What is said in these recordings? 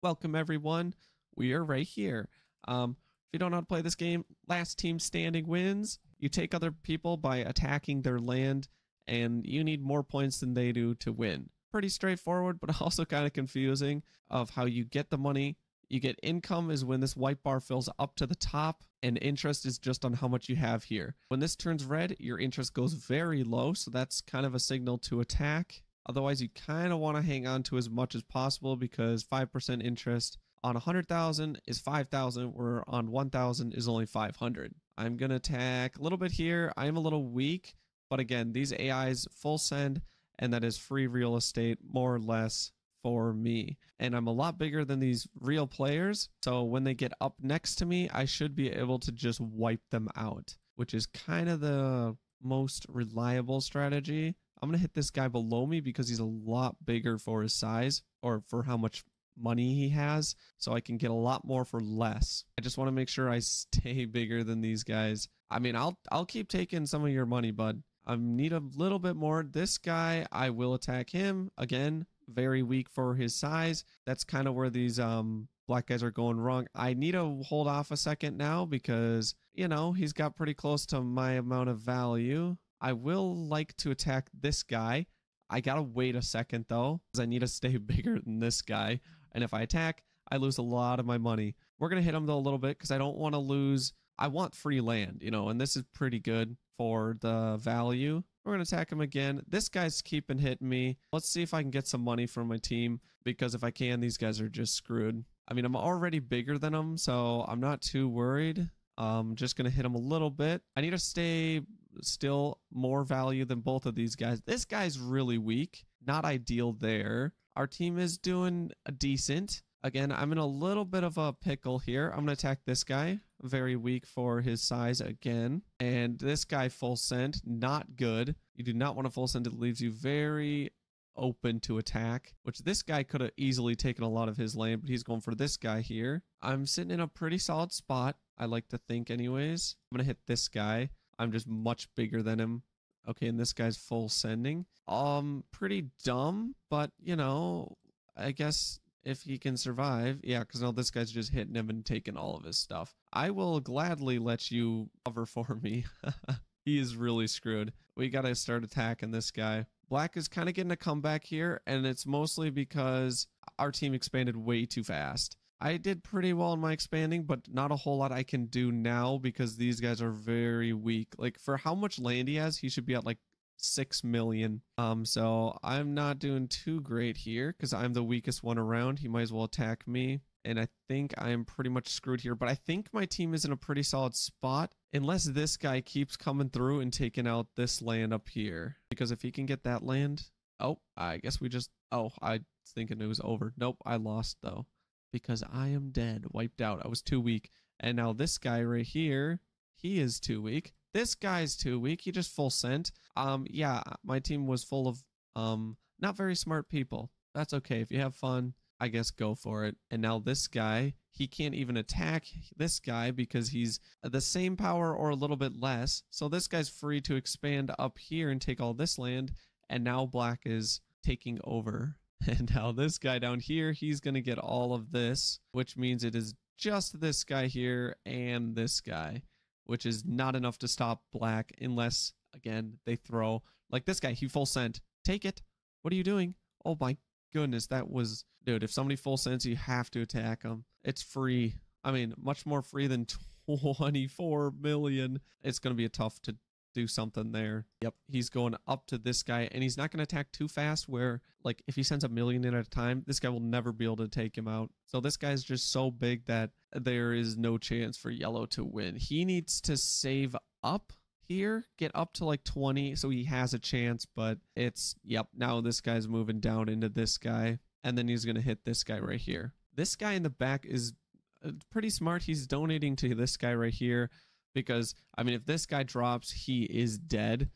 Welcome everyone. We are right here. Um, if you don't know how to play this game, last team standing wins. You take other people by attacking their land, and you need more points than they do to win. Pretty straightforward, but also kind of confusing of how you get the money. You get income is when this white bar fills up to the top, and interest is just on how much you have here. When this turns red, your interest goes very low, so that's kind of a signal to attack. Otherwise, you kind of want to hang on to as much as possible because 5% interest on 100,000 is 5,000, where on 1,000 is only 500. I'm going to attack a little bit here. I am a little weak, but again, these AIs full send, and that is free real estate, more or less, for me. And I'm a lot bigger than these real players, so when they get up next to me, I should be able to just wipe them out, which is kind of the most reliable strategy. I'm going to hit this guy below me because he's a lot bigger for his size or for how much money he has. So I can get a lot more for less. I just want to make sure I stay bigger than these guys. I mean, I'll I'll keep taking some of your money, bud. I need a little bit more. This guy, I will attack him. Again, very weak for his size. That's kind of where these um black guys are going wrong. I need to hold off a second now because, you know, he's got pretty close to my amount of value. I will like to attack this guy. I gotta wait a second though, because I need to stay bigger than this guy. And if I attack, I lose a lot of my money. We're gonna hit him though a little bit because I don't want to lose. I want free land, you know, and this is pretty good for the value. We're gonna attack him again. This guy's keeping hitting me. Let's see if I can get some money from my team because if I can, these guys are just screwed. I mean, I'm already bigger than them, so I'm not too worried. I'm just gonna hit him a little bit. I need to stay still more value than both of these guys. This guy's really weak. Not ideal there. Our team is doing a decent. Again, I'm in a little bit of a pickle here. I'm going to attack this guy. Very weak for his size again. And this guy full send. Not good. You do not want a full send. It leaves you very open to attack, which this guy could have easily taken a lot of his lane, but he's going for this guy here. I'm sitting in a pretty solid spot. I like to think anyways. I'm going to hit this guy. I'm just much bigger than him. Okay, and this guy's full sending. Um, pretty dumb, but you know, I guess if he can survive, yeah, because now this guy's just hitting him and taking all of his stuff. I will gladly let you cover for me. he is really screwed. We gotta start attacking this guy. Black is kind of getting a comeback here, and it's mostly because our team expanded way too fast. I did pretty well in my expanding, but not a whole lot I can do now because these guys are very weak. Like for how much land he has, he should be at like 6 million. Um, so I'm not doing too great here because I'm the weakest one around. He might as well attack me. And I think I'm pretty much screwed here, but I think my team is in a pretty solid spot unless this guy keeps coming through and taking out this land up here. Because if he can get that land, oh, I guess we just, oh, I thinking it was over. Nope, I lost though because I am dead, wiped out. I was too weak. And now this guy right here, he is too weak. This guy's too weak. He just full sent. Um, yeah, my team was full of um not very smart people. That's okay. If you have fun, I guess go for it. And now this guy, he can't even attack this guy because he's the same power or a little bit less. So this guy's free to expand up here and take all this land. And now black is taking over And now this guy down here, he's going to get all of this, which means it is just this guy here and this guy, which is not enough to stop black unless, again, they throw. Like this guy, he full sent. Take it. What are you doing? Oh my goodness, that was... Dude, if somebody full sends, you have to attack them. It's free. I mean, much more free than 24 million. It's going to be a tough to do something there. Yep, he's going up to this guy, and he's not going to attack too fast. Where, like, if he sends a million in at a time, this guy will never be able to take him out. So this guy's just so big that there is no chance for yellow to win. He needs to save up here, get up to like 20, so he has a chance, but it's, yep, now this guy's moving down into this guy, and then he's going to hit this guy right here. This guy in the back is uh, pretty smart. He's donating to this guy right here because I mean, if this guy drops, he is dead.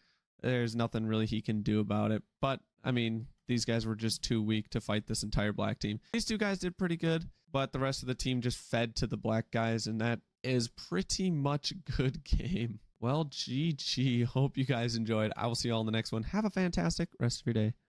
There's nothing really he can do about it. But I mean, these guys were just too weak to fight this entire black team. These two guys did pretty good, but the rest of the team just fed to the black guys, and that is pretty much a good game. Well, GG. Hope you guys enjoyed. I will see you all in the next one. Have a fantastic rest of your day.